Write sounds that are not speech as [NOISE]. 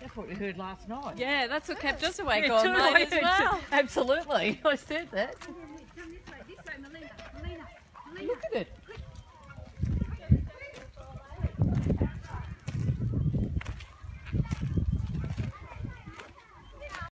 That's what we heard last night. Yeah, that's what kept us awake yeah, all night as well. Absolutely. [LAUGHS] I said that. Look at it.